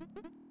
you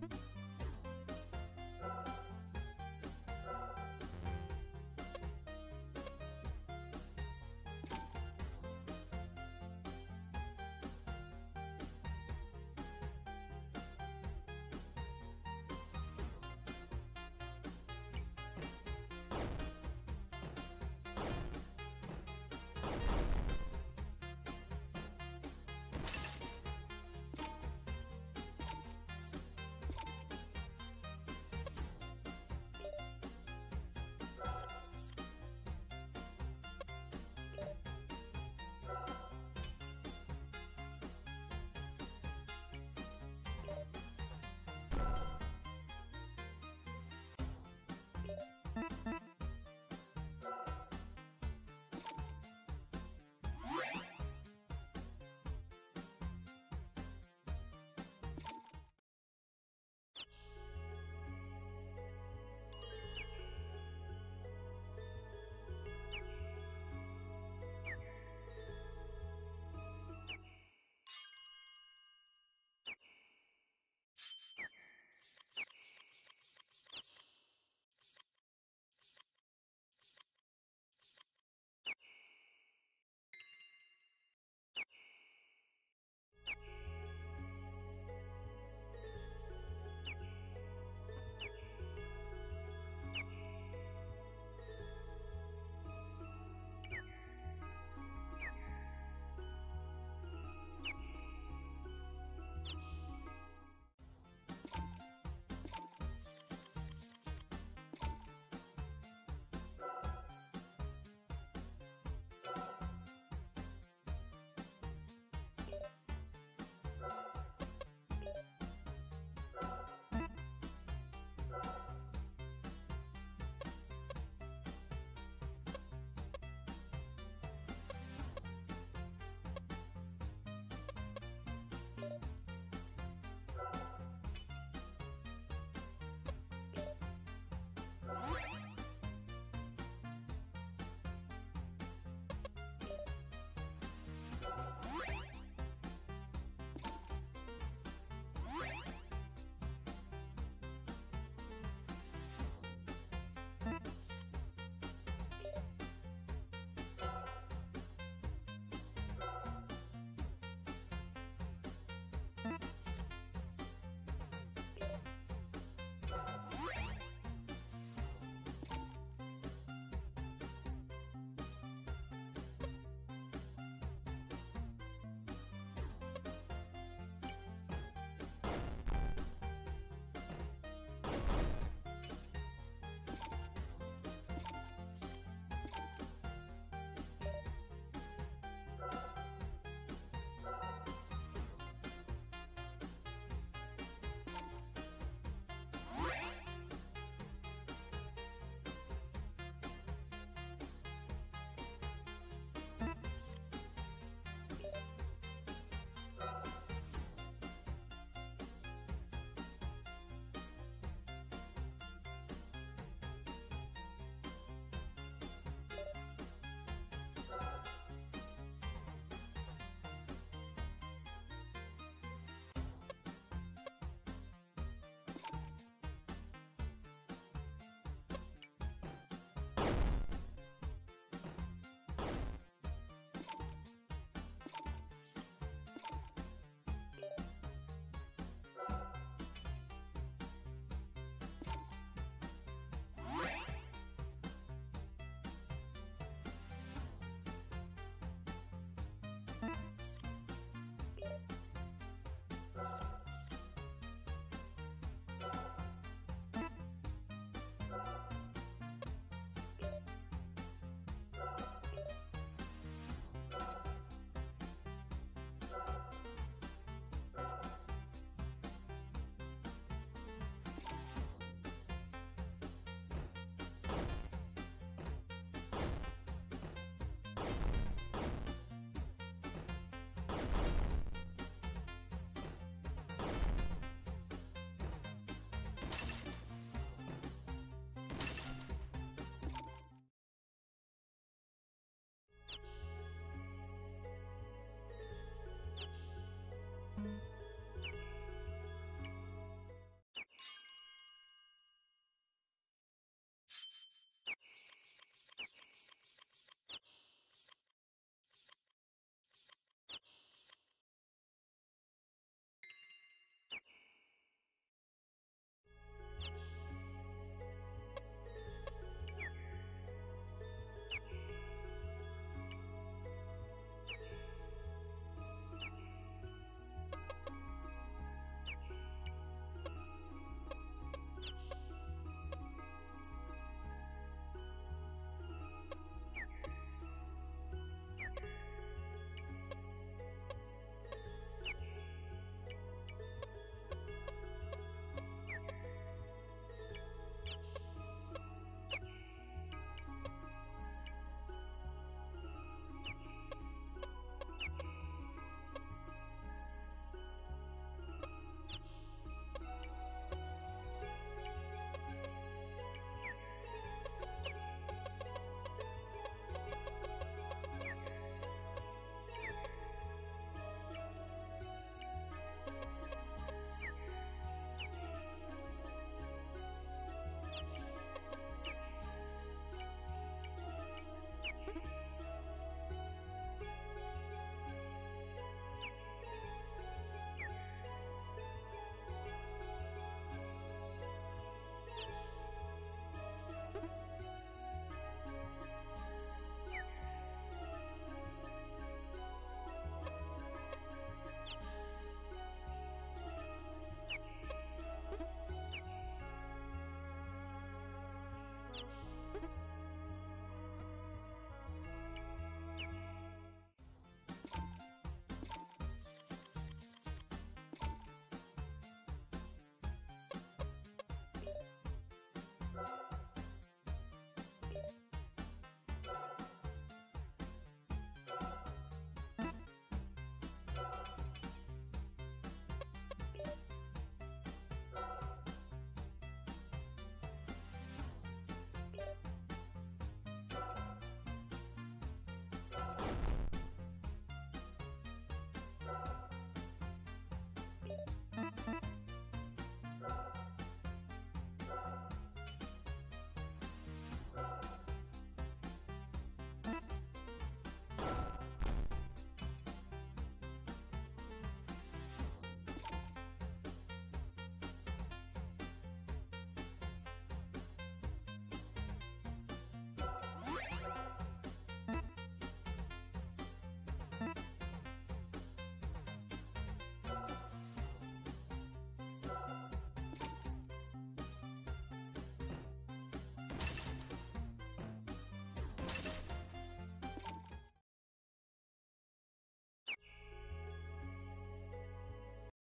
you